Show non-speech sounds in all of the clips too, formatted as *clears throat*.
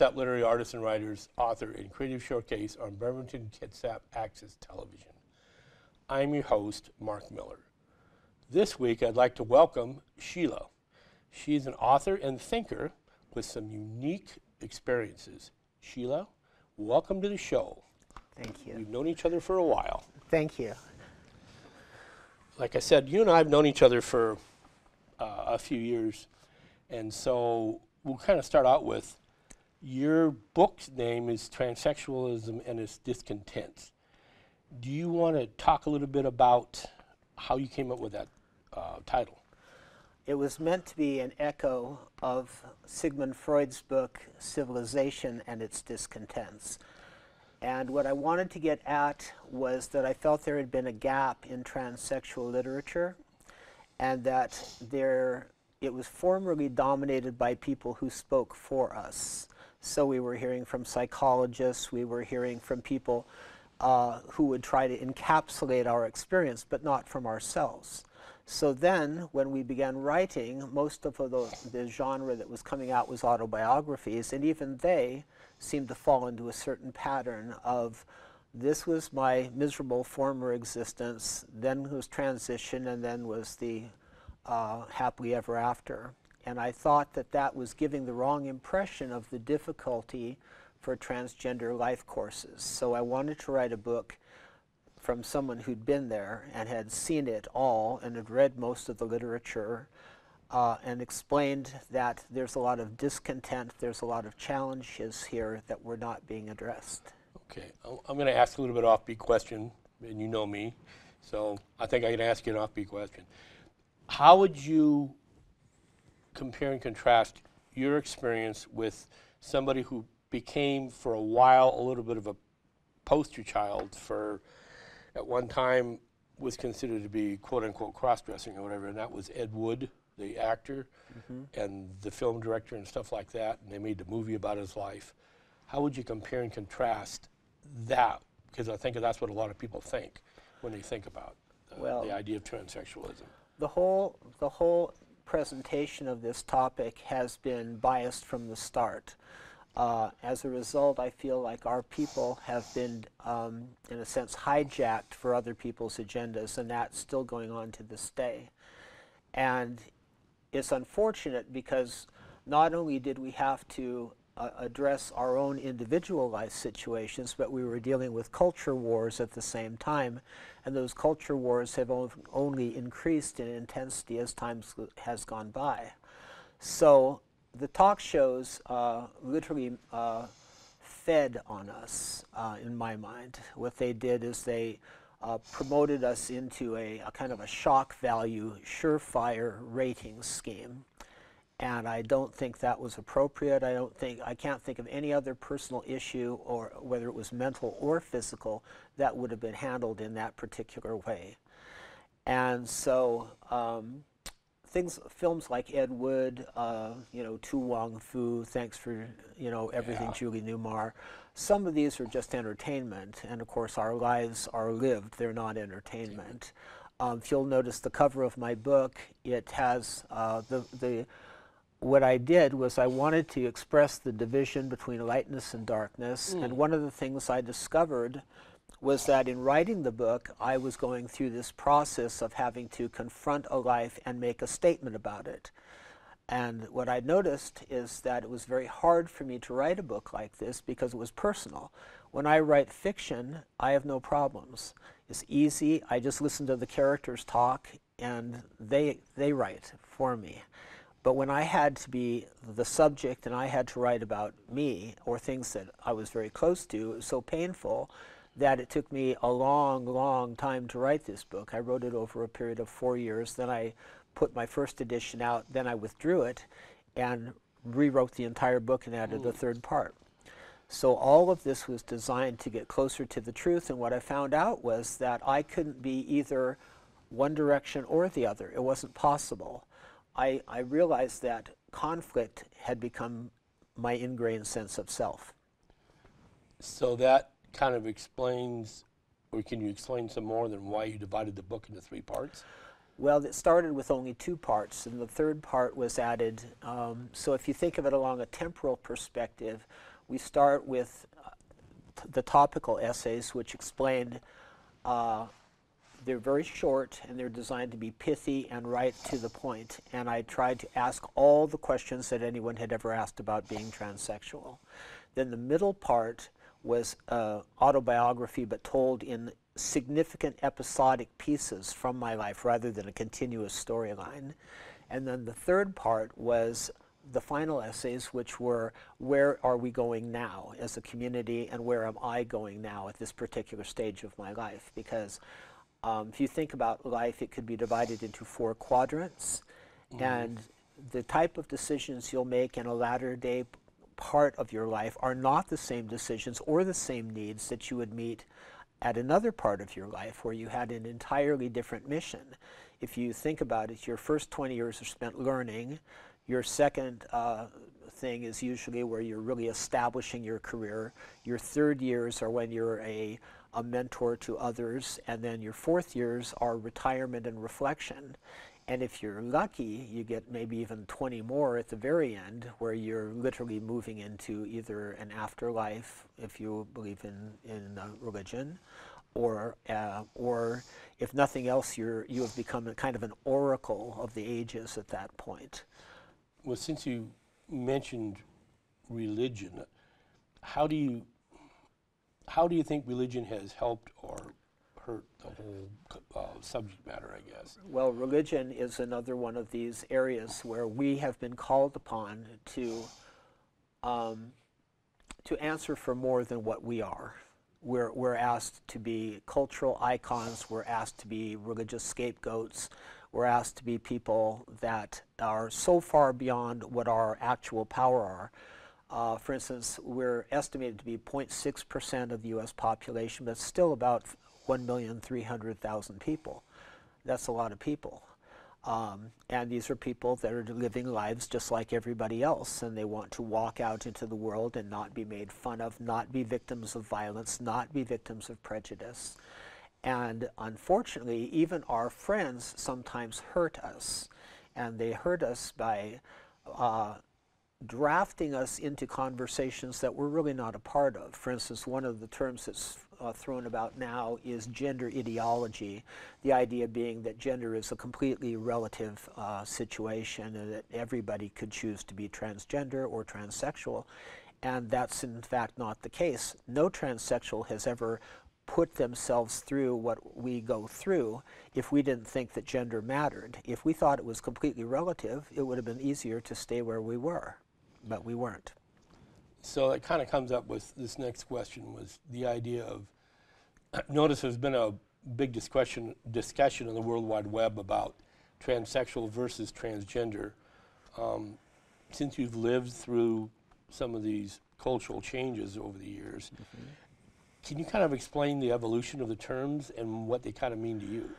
Kitsap Literary Artists and Writers, author, and creative showcase on Bremerton Kitsap Access Television. I'm your host, Mark Miller. This week, I'd like to welcome Sheila. She's an author and thinker with some unique experiences. Sheila, welcome to the show. Thank you. We've known each other for a while. Thank you. Like I said, you and I have known each other for uh, a few years, and so we'll kind of start out with your book's name is Transsexualism and its Discontents. Do you want to talk a little bit about how you came up with that uh, title? It was meant to be an echo of Sigmund Freud's book, Civilization and Its Discontents. And what I wanted to get at was that I felt there had been a gap in transsexual literature and that there, it was formerly dominated by people who spoke for us. So we were hearing from psychologists, we were hearing from people uh, who would try to encapsulate our experience, but not from ourselves. So then, when we began writing, most of the, the genre that was coming out was autobiographies, and even they seemed to fall into a certain pattern of this was my miserable former existence, then was transition, and then was the uh, happily ever after. And I thought that that was giving the wrong impression of the difficulty for transgender life courses. So I wanted to write a book from someone who'd been there and had seen it all and had read most of the literature uh, and explained that there's a lot of discontent, there's a lot of challenges here that were not being addressed. Okay, I'm going to ask a little bit offbeat question, and you know me, so I think I can ask you an offbeat question. How would you compare and contrast your experience with somebody who became for a while a little bit of a poster child for at one time was considered to be quote unquote cross dressing or whatever, and that was Ed Wood, the actor mm-hmm. and the film director and stuff like that, and they made the movie about his life. How would you compare and contrast that? Because I think that's what a lot of people think when they think about uh, well, the idea of transsexualism. The whole the whole presentation of this topic has been biased from the start. Uh, as a result, I feel like our people have been, um, in a sense, hijacked for other people's agendas, and that's still going on to this day. And it's unfortunate because not only did we have to uh, address our own individual life situations, but we were dealing with culture wars at the same time, and those culture wars have only increased in intensity as time has gone by. So the talk shows uh, literally uh, fed on us, uh, in my mind. What they did is they uh, promoted us into a, a, kind of a shock value, surefire rating scheme. And I don't think that was appropriate. I don't think I can't think of any other personal issue, or whether it was mental or physical, that would have been handled in that particular way. And so um, things, films like Ed Wood, uh, you know, To Wong Foo, thanks for, you know, everything, yeah. Julie Newmar. Some of these are just entertainment, and of course, our lives are lived, they're not entertainment. Um, if you'll notice the cover of my book, it has uh, the, the, what I did was I wanted to express the division between lightness and darkness, mm. and one of the things I discovered was that in writing the book, I was going through this process of having to confront a life and make a statement about it. And what I noticed is that it was very hard for me to write a book like this because it was personal. When I write fiction, I have no problems. It's easy. I just listen to the characters talk and they, they write for me. But when I had to be the subject and I had to write about me or things that I was very close to, it was so painful that it took me a long, long time to write this book. I wrote it over a period of four years. Then I put my first edition out. Then I withdrew it and rewrote the entire book and added the third part. So all of this was designed to get closer to the truth. And what I found out was that I couldn't be either one direction or the other. It wasn't possible. I, I realized that conflict had become my ingrained sense of self. So that kind of explains, or can you explain some more than why you divided the book into three parts? Well, it started with only two parts, and the third part was added. Um, so if you think of it along a temporal perspective, we start with uh, t- the topical essays, which explained uh, they're very short and they're designed to be pithy and right to the point. And I tried to ask all the questions that anyone had ever asked about being transsexual. Then the middle part was uh, autobiography, but told in significant episodic pieces from my life rather than a continuous storyline. And then the third part was the final essays, which were where are we going now as a community and where am I going now at this particular stage of my life? Because um, if you think about life, it could be divided into four quadrants. And the type of decisions you'll make in a latter day part of your life are not the same decisions or the same needs that you would meet at another part of your life where you had an entirely different mission. If you think about it, your first 20 years are spent learning. Your second uh, thing is usually where you're really establishing your career. Your third years are when you're a, a mentor to others. And then your fourth years are retirement and reflection. And if you're lucky, you get maybe even 20 more at the very end, where you're literally moving into either an afterlife, if you believe in, in uh, religion, or, uh, or if nothing else, you're, you have become a kind of an oracle of the ages at that point. Well, since you mentioned religion, how do you how do you think religion has helped or hurt the whole uh, subject matter? I guess. Well, religion is another one of these areas where we have been called upon to um, to answer for more than what we are. We're, we're asked to be cultural icons. We're asked to be religious scapegoats. We're asked to be people that are so far beyond what our actual power are. Uh, for instance, we're estimated to be 0.6% of the U.S. population, but still about 1,300,000 people. That's a lot of people. Um, and these are people that are living lives just like everybody else, and they want to walk out into the world and not be made fun of, not be victims of violence, not be victims of prejudice. And unfortunately, even our friends sometimes hurt us. And they hurt us by uh, drafting us into conversations that we're really not a part of. For instance, one of the terms that's uh, thrown about now is gender ideology, the idea being that gender is a completely relative uh, situation and that everybody could choose to be transgender or transsexual. And that's in fact not the case. No transsexual has ever put themselves through what we go through if we didn't think that gender mattered. If we thought it was completely relative, it would have been easier to stay where we were, but we weren't. So it kind of comes up with this next question was the idea of *clears throat* notice there's been a big discussion discussion on the World Wide Web about transsexual versus transgender. Um, since you've lived through some of these cultural changes over the years, can you kind of explain the evolution of the terms and what they kind of mean to you?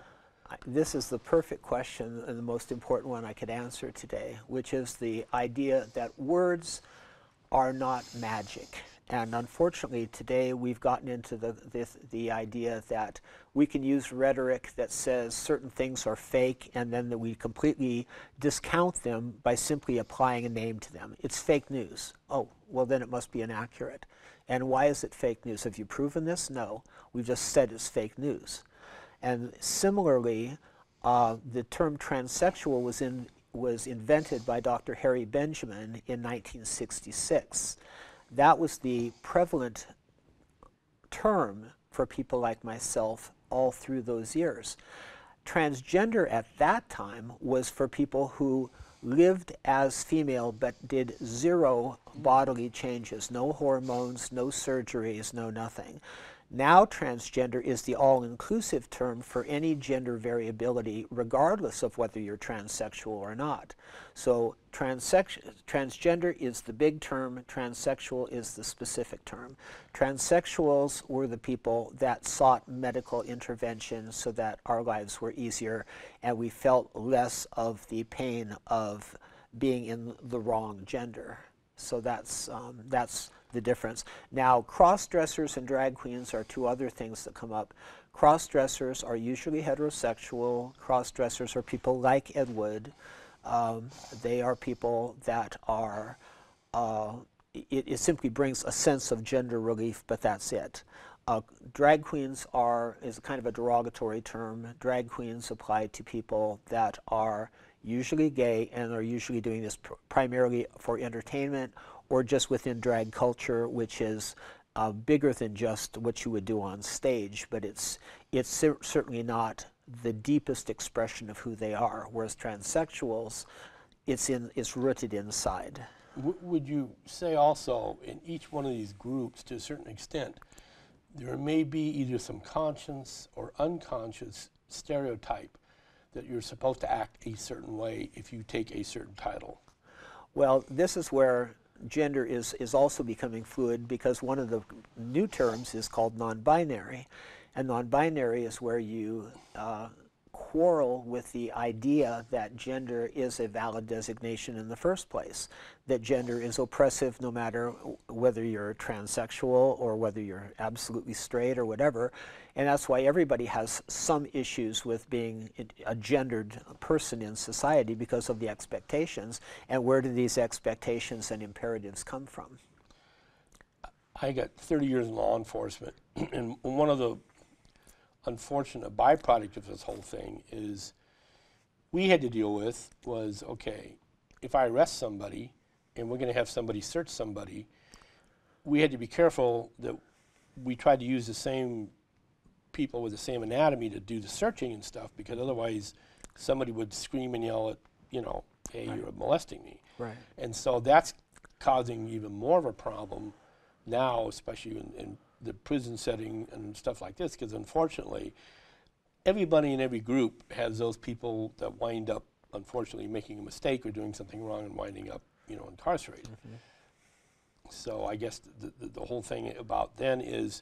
This is the perfect question and the most important one I could answer today, which is the idea that words are not magic. And unfortunately, today we've gotten into the, this, the idea that we can use rhetoric that says certain things are fake and then that we completely discount them by simply applying a name to them. It's fake news. Oh, well, then it must be inaccurate. And why is it fake news? Have you proven this? No. We've just said it's fake news. And similarly, uh, the term transsexual was, in, was invented by Dr. Harry Benjamin in 1966. That was the prevalent term for people like myself all through those years. Transgender at that time was for people who lived as female but did zero bodily changes, no hormones, no surgeries, no nothing. Now, transgender is the all inclusive term for any gender variability, regardless of whether you're transsexual or not. So, transgender is the big term, transsexual is the specific term. Transsexuals were the people that sought medical intervention so that our lives were easier and we felt less of the pain of being in the wrong gender. So that's um, that's the difference. Now, cross dressers and drag queens are two other things that come up. Cross dressers are usually heterosexual. Cross dressers are people like Ed Wood. Um, they are people that are, uh, it, it simply brings a sense of gender relief, but that's it. Uh, drag queens are is kind of a derogatory term. Drag queens apply to people that are usually gay and are usually doing this pr- primarily for entertainment or just within drag culture, which is uh, bigger than just what you would do on stage. But it's it's cer- certainly not the deepest expression of who they are. Whereas transsexuals, it's in it's rooted inside. W- would you say also in each one of these groups, to a certain extent, there may be either some conscious or unconscious stereotype that you're supposed to act a certain way if you take a certain title? Well, this is where gender is, is also becoming fluid because one of the new terms is called non-binary. And non-binary is where you uh, quarrel with the idea that gender is a valid designation in the first place, that gender is oppressive no matter whether you're transsexual or whether you're absolutely straight or whatever. And that's why everybody has some issues with being a gendered person in society because of the expectations. And where do these expectations and imperatives come from? I got 30 years in law enforcement, *clears throat* and one of the unfortunate byproduct of this whole thing is we had to deal with was okay, if I arrest somebody and we're going to have somebody search somebody, we had to be careful that we tried to use the same people with the same anatomy to do the searching and stuff because otherwise somebody would scream and yell at, you know, hey, Right. you're molesting me. Right. And so that's causing even more of a problem now, especially in, in the prison setting and stuff like this, because unfortunately, everybody in every group has those people that wind up, unfortunately, making a mistake or doing something wrong and winding up, you know, incarcerated. Mm-hmm. So I guess the, the, the whole thing about then is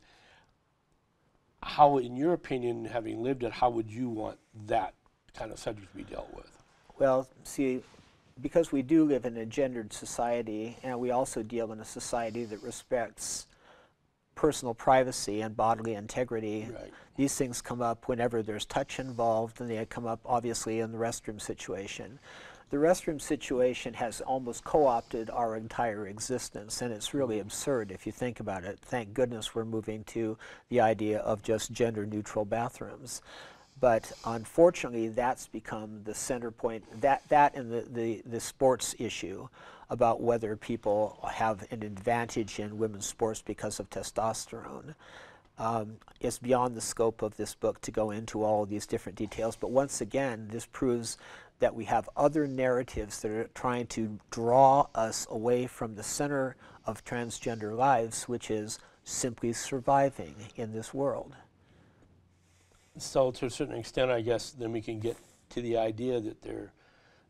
how, in your opinion, having lived it, how would you want that kind of subject to be dealt with? Well, see, because we do live in a gendered society, and we also deal in a society that respects personal privacy and bodily integrity, Right. these things come up whenever there's touch involved, and they come up obviously in the restroom situation. The restroom situation has almost co opted our entire existence, and it's really mm-hmm. absurd if you think about it. Thank goodness we're moving to the idea of just gender neutral bathrooms. But unfortunately, that's become the center point. That, that and the, the, the sports issue about whether people have an advantage in women's sports because of testosterone. Um, it's beyond the scope of this book to go into all of these different details. But once again, this proves that we have other narratives that are trying to draw us away from the center of transgender lives, which is simply surviving in this world. So to a certain extent, I guess, then we can get to the idea that there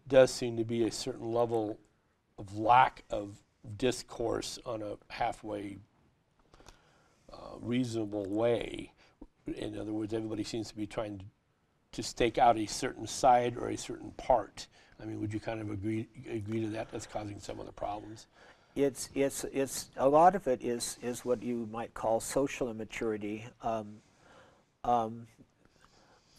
does seem to be a certain level of lack of discourse on a halfway uh, reasonable way. In other words, everybody seems to be trying to, to stake out a certain side or a certain part. I mean, would you kind of agree agree to that? That's causing some of the problems. It's, it's, it's, a lot of it is, is what you might call social immaturity. Um, um,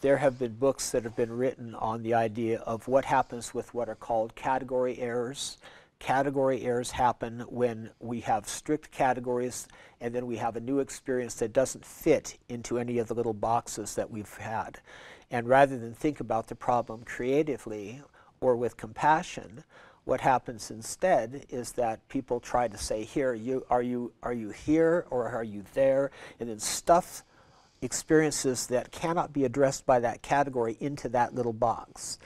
there have been books that have been written on the idea of what happens with what are called category errors. Category errors happen when we have strict categories and then we have a new experience that doesn't fit into any of the little boxes that we've had. And rather than think about the problem creatively or with compassion, what happens instead is that people try to say, "Here, you are you are you here or are you there?" and then stuff experiences that cannot be addressed by that category into that little box.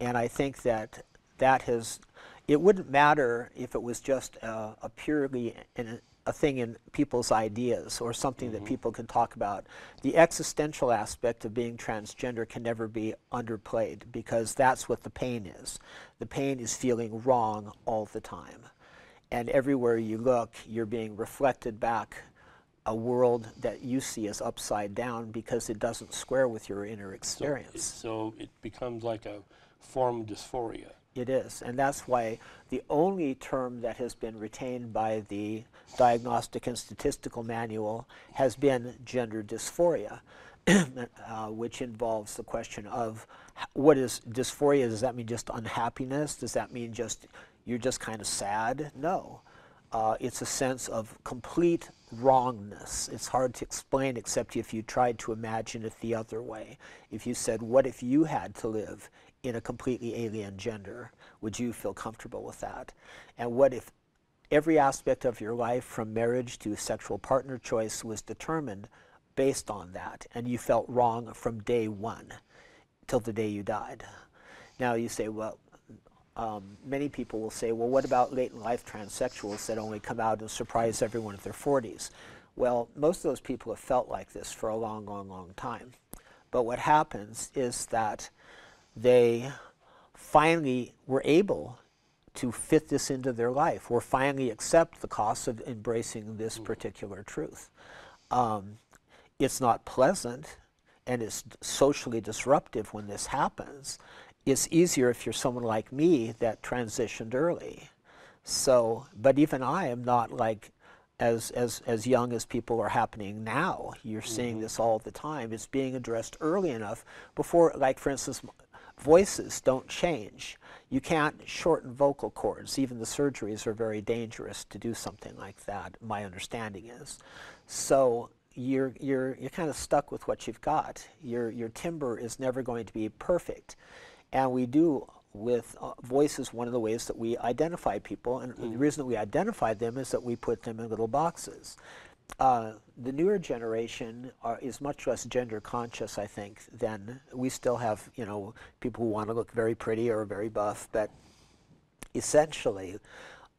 And I think that that has, it wouldn't matter if it was just a, a purely an, a thing in people's ideas or something that mm-hmm. people can talk about. The existential aspect of being transgender can never be underplayed because that's what the pain is. The pain is feeling wrong all the time. And everywhere you look, you're being reflected back a world that you see as upside down because it doesn't square with your inner So it- experience. So it becomes like a form of dysphoria. It is, and that's why the only term that has been retained by the Diagnostic and Statistical Manual has been gender dysphoria. *clears throat* uh, which involves the question of what is dysphoria? Does that mean just unhappiness? Does that mean just you're just kind of sad? No. Uh, it's a sense of complete wrongness. It's hard to explain except if you tried to imagine it the other way. If you said, What if you had to live in a completely alien gender? Would you feel comfortable with that? And what if every aspect of your life, from marriage to sexual partner choice, was determined based on that, and you felt wrong from day one till the day you died? Now you say, Well, um, many people will say, well, what about late in life transsexuals that only come out and surprise everyone at their 40s? Well, most of those people have felt like this for a long, long, long time. But what happens is that they finally were able to fit this into their life, or finally accept the cost of embracing this particular truth. Um, it's not pleasant and it's socially disruptive when this happens it's easier if you're someone like me that transitioned early. So, but even I am not like as as as young as people are happening now. You're seeing Mm-hmm. this all the time. It's being addressed early enough before, like for instance, voices don't change. You can't shorten vocal cords. Even the surgeries are very dangerous to do something like that. My understanding is, so you're you're you're kind of stuck with what you've got. Your your timber is never going to be perfect. And we do with uh, voices one of the ways that we identify people. And the reason that we identify them is that we put them in little boxes. Uh, the newer generation are, is much less gender conscious, I think, than we still have, you know, people who want to look very pretty or very buff, but essentially,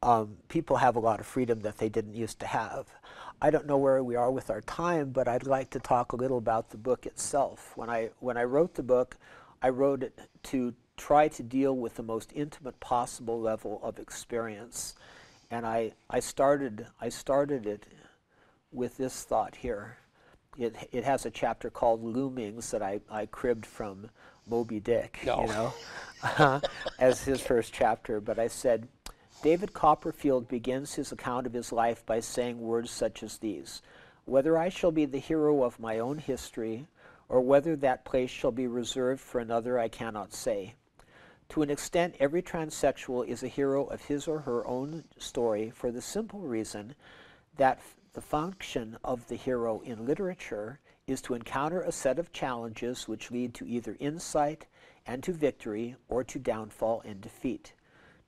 um, people have a lot of freedom that they didn't used to have. I don't know where we are with our time, but I'd like to talk a little about the book itself. When I when I wrote the book, I wrote it to try to deal with the most intimate possible level of experience, and I I started I started it with this thought here. It, it has a chapter called Loomings that I, I cribbed from Moby Dick, No. you know, *laughs* as his first chapter. But I said, David Copperfield begins his account of his life by saying words such as these Whether I shall be the hero of my own history, or whether that place shall be reserved for another, I cannot say. To an extent, every transsexual is a hero of his or her own story for the simple reason that the function of the hero in literature is to encounter a set of challenges which lead to either insight and to victory or to downfall and defeat.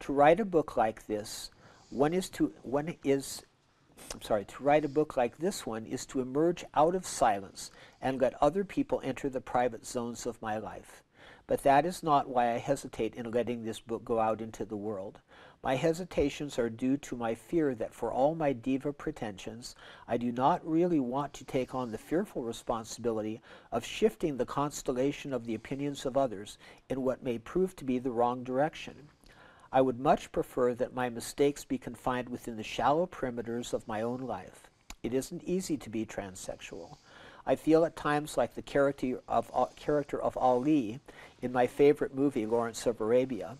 To write a book like this, one is to one is I'm sorry, to write a book like this one is to emerge out of silence and let other people enter the private zones of my life. But that is not why I hesitate in letting this book go out into the world. My hesitations are due to my fear that for all my diva pretensions, I do not really want to take on the fearful responsibility of shifting the constellation of the opinions of others in what may prove to be the wrong direction. I would much prefer that my mistakes be confined within the shallow perimeters of my own life. It isn't easy to be transsexual. I feel at times like the character of, uh, character of Ali in my favorite movie, Lawrence of Arabia,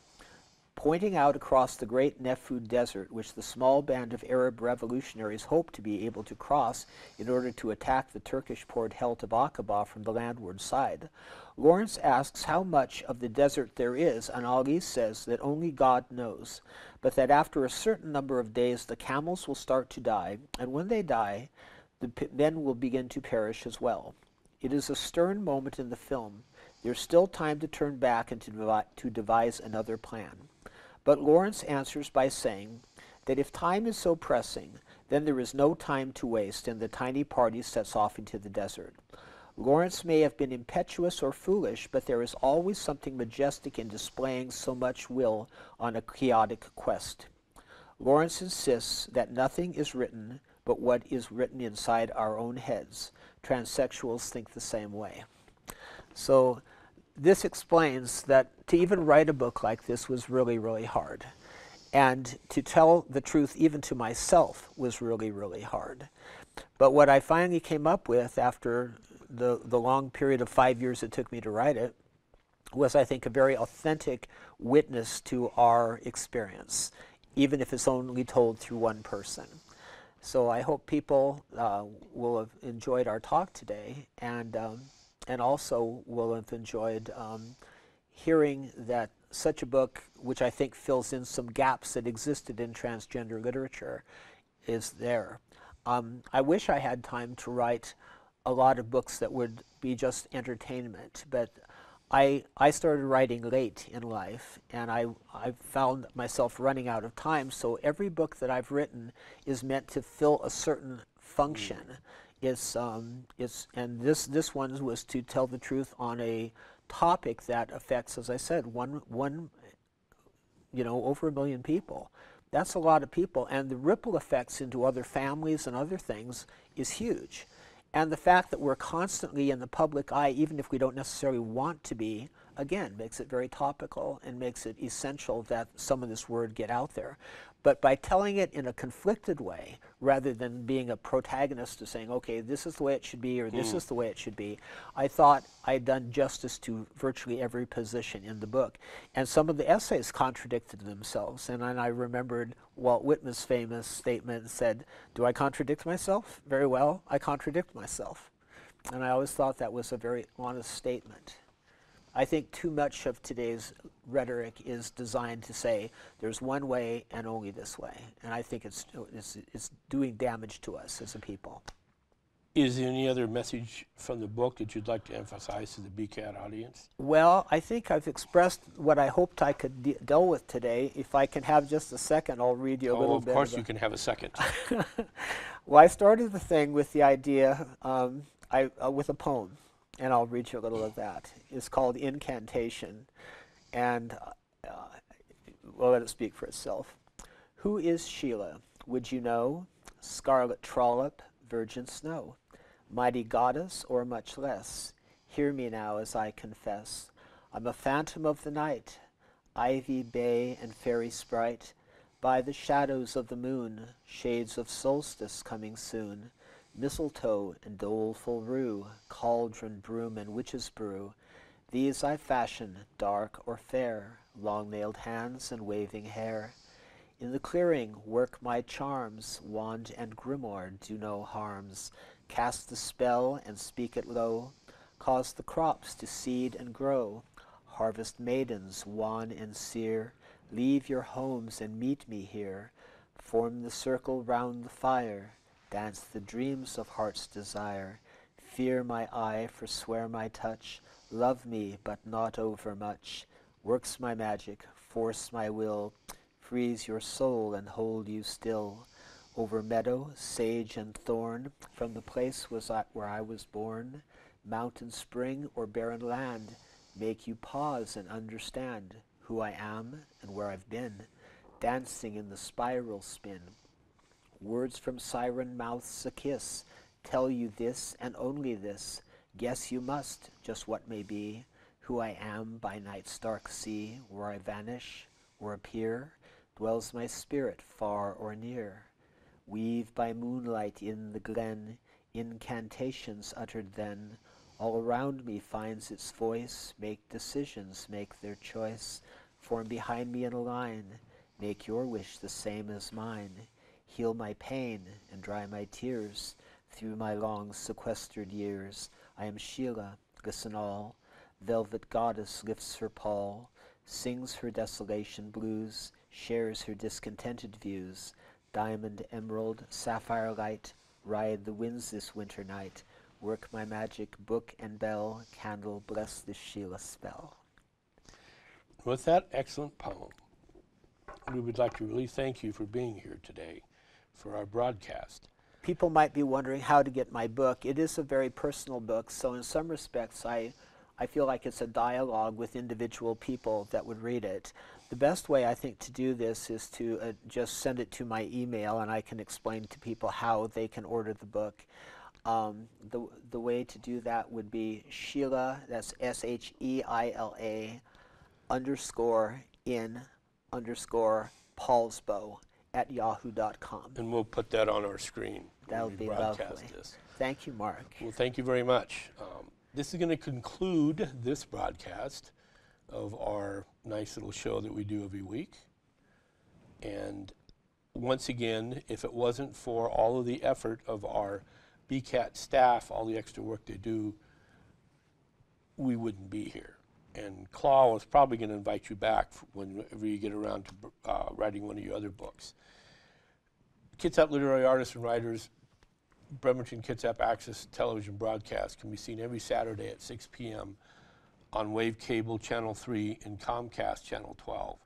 pointing out across the great Nefud Desert, which the small band of Arab revolutionaries hoped to be able to cross in order to attack the Turkish port Helt of Aqaba from the landward side. Lawrence asks how much of the desert there is, and Ali says that only God knows, but that after a certain number of days the camels will start to die, and when they die, the men will begin to perish as well. It is a stern moment in the film. There's still time to turn back and to, devi- to devise another plan. But Lawrence answers by saying that if time is so pressing, then there is no time to waste, and the tiny party sets off into the desert. Lawrence may have been impetuous or foolish, but there is always something majestic in displaying so much will on a chaotic quest. Lawrence insists that nothing is written but what is written inside our own heads. Transsexuals think the same way. So this explains that to even write a book like this was really, really hard. And to tell the truth, even to myself, was really, really hard. But what I finally came up with after the, the long period of five years it took me to write it was, I think, a very authentic witness to our experience, even if it's only told through one person. So I hope people uh, will have enjoyed our talk today. And um, and also will have enjoyed um, hearing that such a book, which I think fills in some gaps that existed in transgender literature, is there. Um, I wish I had time to write a lot of books that would be just entertainment, but I, I started writing late in life and I, I found myself running out of time. So every book that I've written is meant to fill a certain function. It's, um, it's, and this, this one was to tell the truth on a topic that affects, as I said, one, one you know, over a million people. That's a lot of people. And the ripple effects into other families and other things is huge. And the fact that we're constantly in the public eye, even if we don't necessarily want to be, again, makes it very topical and makes it essential that some of this word get out there. But by telling it in a conflicted way, rather than being a protagonist to saying, okay, this is the way it should be or this hmm. is the way it should be, I thought I'd done justice to virtually every position in the book. And some of the essays contradicted themselves. And then I remembered Walt Whitman's famous statement said, Do I contradict myself? Very well, I contradict myself. And I always thought that was a very honest statement. I think too much of today's rhetoric is designed to say there's one way and only this way. And I think it's, it's, it's doing damage to us as a people. Is there any other message from the book that you'd like to emphasize to the BCAT audience? Well, I think I've expressed what I hoped I could de- deal with today. If I can have just a second, I'll read you a oh, little of bit. course of course you can have a second. *laughs* well, I started the thing with the idea um, I, uh, with a poem, and I'll read you a little of that. It's called Incantation, and uh, well, let it speak for itself. Who is Sheila? Would you know? Scarlet trollop, virgin snow, mighty goddess, or much less. Hear me now as I confess. I'm a phantom of the night, ivy, bay, and fairy sprite. By the shadows of the moon, shades of solstice coming soon, mistletoe and doleful rue, cauldron, broom, and witch's brew. These I fashion, dark or fair, long-nailed hands and waving hair. In the clearing work my charms, wand and grimoire do no harms. Cast the spell and speak it low, cause the crops to seed and grow. Harvest maidens, wan and sere, leave your homes and meet me here. Form the circle round the fire, dance the dreams of heart's desire. Fear my eye, forswear my touch, love me, but not overmuch. Works my magic, force my will, freeze your soul and hold you still. Over meadow, sage, and thorn, from the place was I, where I was born, mountain, spring, or barren land, make you pause and understand who I am and where I've been, dancing in the spiral spin. Words from siren mouths a kiss, tell you this and only this. Guess you must just what may be, who I am by night's dark sea, where I vanish or appear, dwells my spirit far or near. Weave by moonlight in the glen, incantations uttered then, all around me finds its voice, make decisions, make their choice, form behind me in a line, make your wish the same as mine, heal my pain and dry my tears, through my long sequestered years. I am Sheila, listen all, velvet goddess lifts her pall, sings her desolation blues, shares her discontented views, diamond, emerald, sapphire light, ride the winds this winter night, work my magic book and bell, candle bless this Sheila spell. With that excellent poem, we would like to really thank you for being here today for our broadcast. People might be wondering how to get my book. It is a very personal book, so in some respects, I, I feel like it's a dialogue with individual people that would read it. The best way I think to do this is to uh, just send it to my email, and I can explain to people how they can order the book. Um, the, the way to do that would be Sheila, that's S H E I L A, underscore in underscore Poulsbo at yahoo.com. And we'll put that on our screen. That would be broadcast lovely. This. Thank you, Mark. Well, thank you very much. Um, this is going to conclude this broadcast of our nice little show that we do every week. And once again, if it wasn't for all of the effort of our BCAT staff, all the extra work they do, we wouldn't be here. And KLAW is probably going to invite you back whenever you get around to uh, writing one of your other books. Kitsap Literary Artists and Writers, Bremerton Kitsap Access television broadcast can be seen every Saturday at 6 p.m. on Wave Cable Channel 3 and Comcast Channel 12.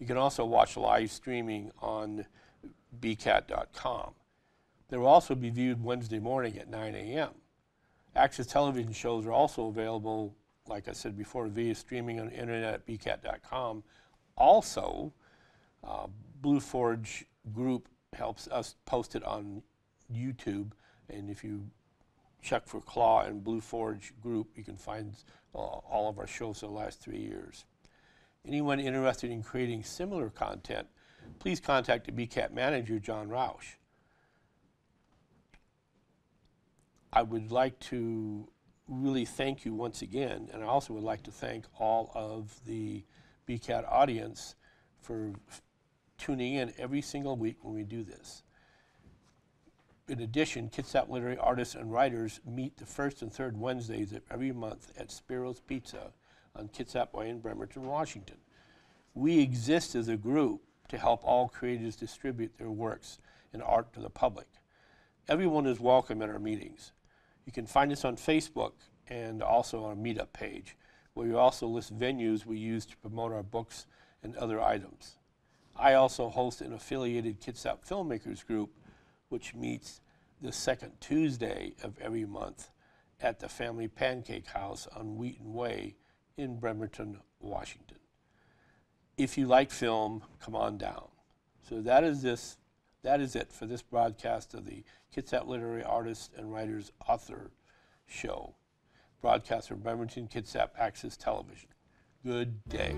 You can also watch live streaming on bcat.com. They will also be viewed Wednesday morning at 9 a.m. Access television shows are also available, like I said before, via streaming on the internet at bcat.com. Also, uh, Blue Forge Group helps us post it on YouTube, and if you check for KLAW and Blue Forge Group, you can find uh, all of our shows for the last three years. Anyone interested in creating similar content, please contact the BCAT manager, John Roush. I would like to really thank you once again, and I also would like to thank all of the BCAT audience for tuning in every single week when we do this. In addition, Kitsap Literary Artists and Writers meet the first and third Wednesdays of every month at Spiro's Pizza on Kitsap Way in Bremerton, Washington. We exist as a group to help all creators distribute their works and art to the public. Everyone is welcome at our meetings. You can find us on Facebook and also on our meetup page, where we also list venues we use to promote our books and other items. I also host an affiliated Kitsap Filmmakers group, which meets the second Tuesday of every month at the Family Pancake House on Wheaton Way in Bremerton, Washington. If you like film, come on down. So that is this. That is it for this broadcast of the Kitsap Literary Artists and Writers Author Show, broadcast from Bremerton Kitsap Access Television. Good day.